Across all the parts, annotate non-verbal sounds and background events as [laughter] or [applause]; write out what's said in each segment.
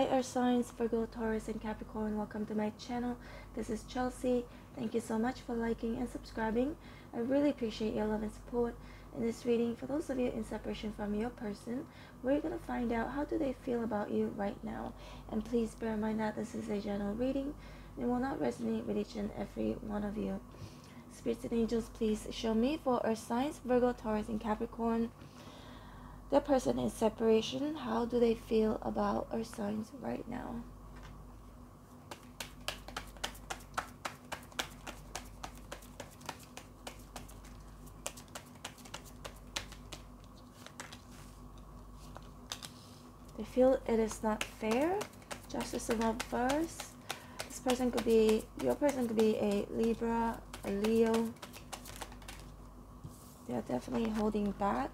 Hi Earth signs, Virgo, Taurus, and Capricorn. Welcome to my channel. This is Chelsea. Thank you so much for liking and subscribing. I really appreciate your love and support. In this reading, for those of you in separation from your person, we're going to find out how do they feel about you right now. And please bear in mind that this is a general reading. It will not resonate with each and every one of you. Spirits and angels, please show me for Earth signs, Virgo, Taurus, and Capricorn the person in separation, how do they feel about our signs right now? They feel it is not fair. Justice in first. This person could be, your person could be a Libra, a Leo. They are definitely holding back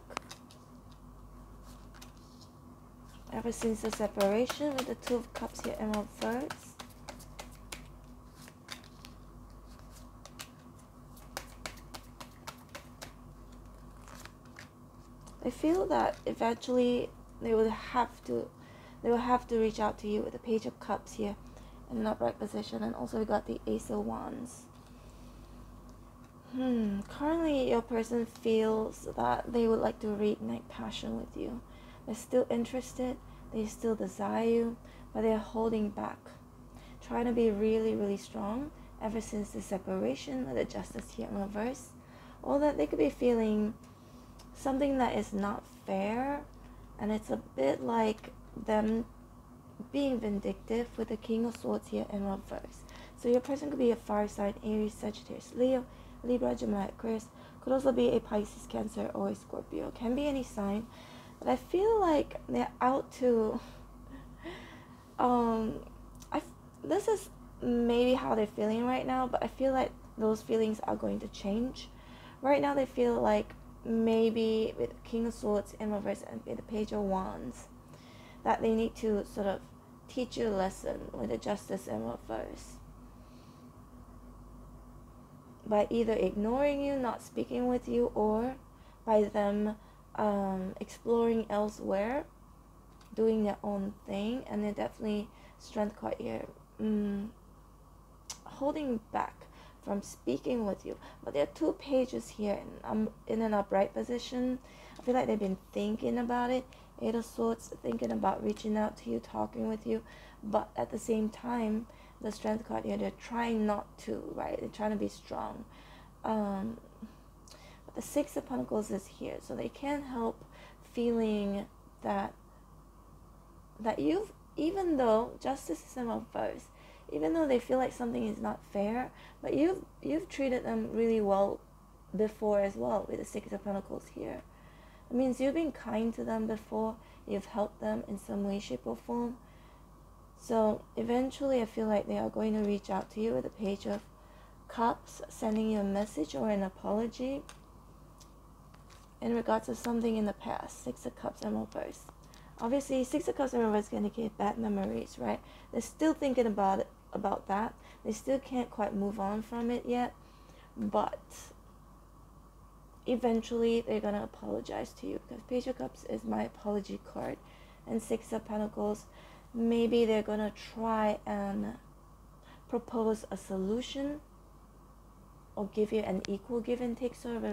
ever since the separation with the two of cups here in reverse I feel that eventually they will have to they will have to reach out to you with the page of cups here in an upright position and also we got the ace of wands. Hmm currently your person feels that they would like to reignite passion with you. They're still interested, they still desire you, but they're holding back, trying to be really, really strong ever since the separation with the justice here in reverse, or that they could be feeling something that is not fair, and it's a bit like them being vindictive with the King of Swords here in reverse. So your person could be a fire sign, Aries, Sagittarius, Leo, Libra, Gemini, Aquarius. Could also be a Pisces, Cancer, or a Scorpio. Can be any sign. But I feel like they're out to. Um, I this is maybe how they're feeling right now, but I feel like those feelings are going to change. Right now, they feel like maybe with King of Swords in reverse and with the Page of Wands, that they need to sort of teach you a lesson with the Justice in reverse. By either ignoring you, not speaking with you, or by them um, exploring elsewhere, doing their own thing, and then definitely strength card here, mm, holding back from speaking with you. But there are two pages here, and I'm in an upright position. I feel like they've been thinking about it. Eight of Swords, thinking about reaching out to you, talking with you, but at the same time, the Strength card here, they're trying not to, right? They're trying to be strong. Um, the Six of Pentacles is here, so they can't help feeling that that you've even though justice is in reverse, even though they feel like something is not fair, but you've you've treated them really well before as well with the Six of Pentacles here. It means you've been kind to them before, you've helped them in some way, shape, or form. So eventually, I feel like they are going to reach out to you with a page of cups, sending you a message or an apology in regards to something in the past. Six of Cups and reverse. Obviously, Six of Cups and reverse can indicate bad memories, right? They're still thinking about it, about that. They still can't quite move on from it yet, but eventually they're gonna apologize to you because Page of Cups is my apology card, and Six of Pentacles. Maybe they're gonna try and propose a solution or give you an equal give and take sort of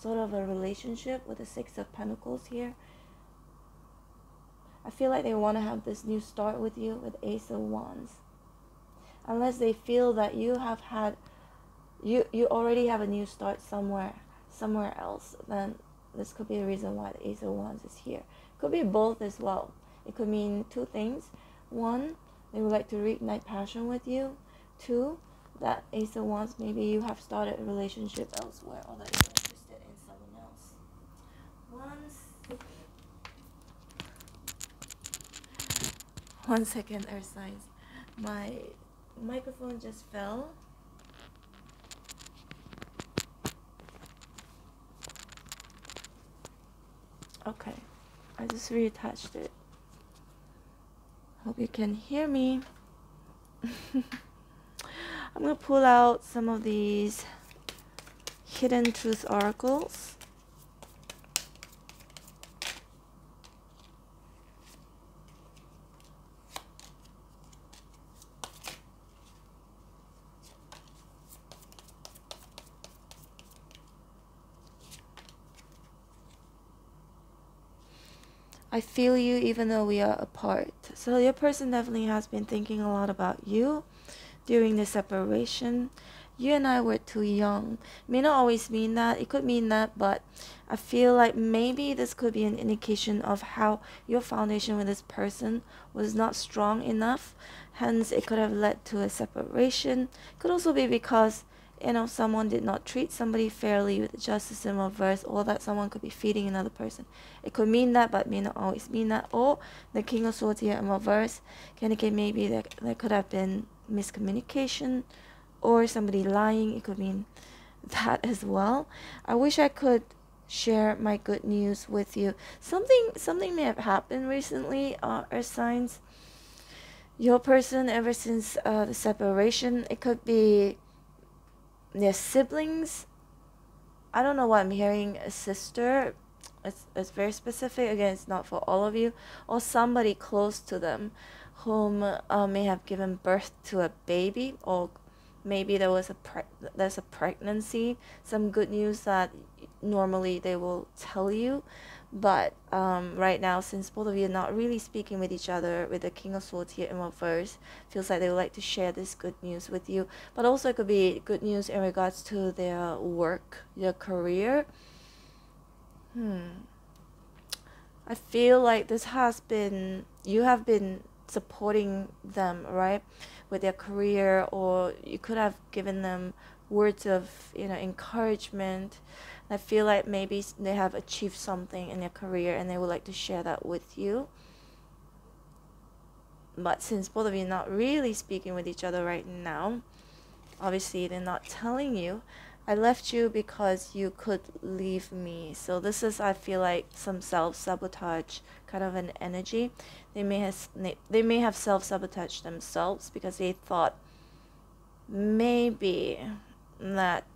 sort of a relationship with the Six of Pentacles here. I feel like they want to have this new start with you with Ace of Wands. Unless they feel that you have had, you, you already have a new start somewhere, somewhere else, then this could be the reason why the Ace of Wands is here. Could be both as well. It could mean two things. One, they would like to reignite passion with you. Two, that Ace of Wands, maybe you have started a relationship elsewhere or that one second earth signs my microphone just fell. Okay I just reattached it. Hope you can hear me. [laughs] I'm gonna pull out some of these hidden truth oracles I feel you even though we are apart. So your person definitely has been thinking a lot about you during the separation. You and I were too young. May not always mean that. It could mean that, but I feel like maybe this could be an indication of how your foundation with this person was not strong enough. Hence, it could have led to a separation. Could also be because you know someone did not treat somebody fairly with justice in reverse or that someone could be feeding another person. It could mean that but may not always mean that. Or the king of swords here in reverse can indicate maybe there, there could have been miscommunication or somebody lying. It could mean [laughs] that as well. I wish i could share my good news with you. Something something may have happened recently uh earth signs. Your person ever since uh, the separation it could be their siblings. I don't know why I'm hearing a sister. It's, it's very specific. Again, it's not for all of you. Or somebody close to them whom uh, may have given birth to a baby or maybe there was a there's a pregnancy some good news that normally they will tell you but um, right now, since both of you are not really speaking with each other, with the King of Swords here in reverse, feels like they would like to share this good news with you. But also, it could be good news in regards to their work, their career. Hmm. I feel like this has been, you have been supporting them, right? With their career, or you could have given them words of, you know, encouragement I feel like maybe they have achieved something in their career and they would like to share that with you. But since both of you are not really speaking with each other right now, obviously they're not telling you. I left you because you could leave me. So this is I feel like some self-sabotage kind of an energy. They may have they may have self-sabotaged themselves because they thought maybe that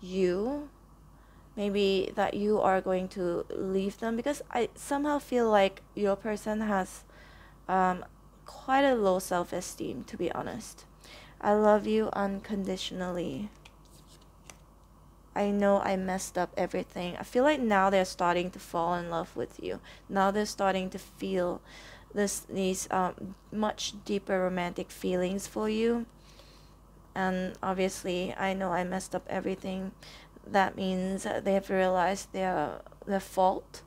you maybe that you are going to leave them because I somehow feel like your person has um, quite a low self esteem, to be honest. I love you unconditionally. I know I messed up everything. I feel like now they're starting to fall in love with you. Now they're starting to feel this these um, much deeper romantic feelings for you and obviously I know I messed up everything. That means they have realized their their fault.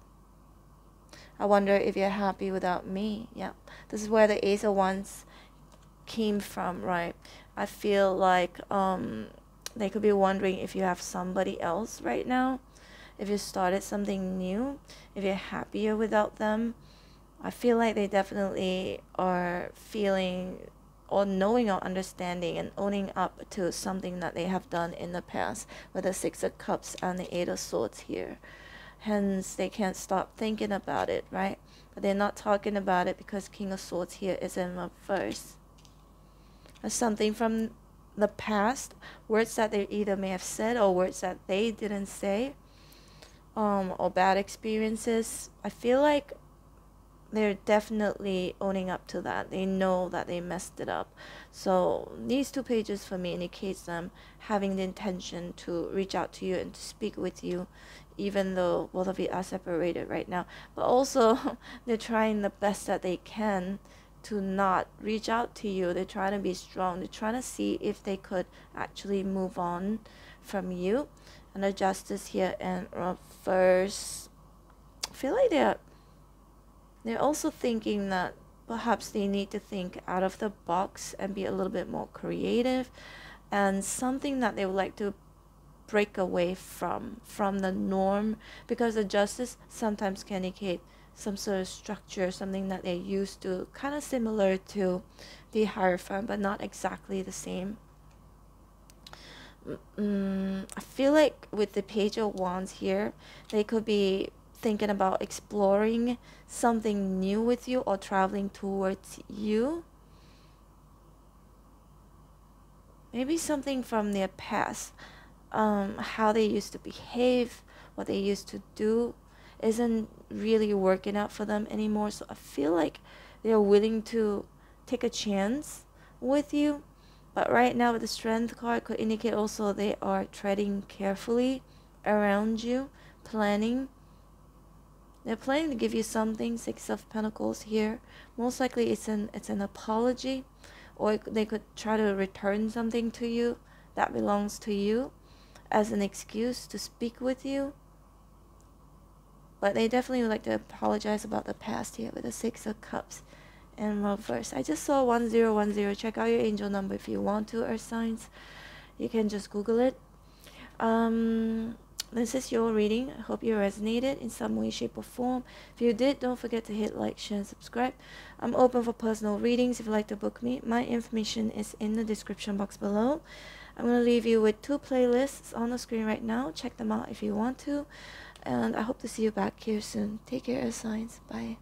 I wonder if you're happy without me. Yeah, this is where the Ace of Wands came from, right? I feel like um, they could be wondering if you have somebody else right now, if you started something new, if you're happier without them. I feel like they definitely are feeling or knowing or understanding and owning up to something that they have done in the past with the Six of Cups and the Eight of Swords here. Hence, they can't stop thinking about it, right? But they're not talking about it because King of Swords here is in reverse. Something from the past, words that they either may have said or words that they didn't say, um, or bad experiences. I feel like they're definitely owning up to that. They know that they messed it up. So these two pages for me indicates them having the intention to reach out to you and to speak with you, even though both of you are separated right now. But also [laughs] they're trying the best that they can to not reach out to you. They're trying to be strong. They're trying to see if they could actually move on from you. And the justice here and uh, first I feel like they're they're also thinking that perhaps they need to think out of the box and be a little bit more creative and something that they would like to break away from from the norm because the justice sometimes can indicate some sort of structure something that they're used to kind of similar to the hierophant but not exactly the same. Mm, i feel like with the page of wands here they could be thinking about exploring something new with you or traveling towards you. Maybe something from their past, um, how they used to behave, what they used to do, isn't really working out for them anymore. So I feel like they're willing to take a chance with you. But right now, with the Strength card, could indicate also they are treading carefully around you, planning they're planning to give you something. Six of Pentacles here. Most likely, it's an it's an apology, or they could try to return something to you that belongs to you, as an excuse to speak with you. But they definitely would like to apologize about the past here with the Six of Cups and reverse. I just saw 1010. Check out your angel number if you want to, Earth signs. You can just Google it. Um, this is your reading. I hope you resonated in some way, shape, or form. If you did, don't forget to hit like, share, and subscribe. I'm open for personal readings. If you'd like to book me, my information is in the description box below. I'm going to leave you with two playlists on the screen right now. Check them out if you want to. And I hope to see you back here soon. Take care, signs. Bye.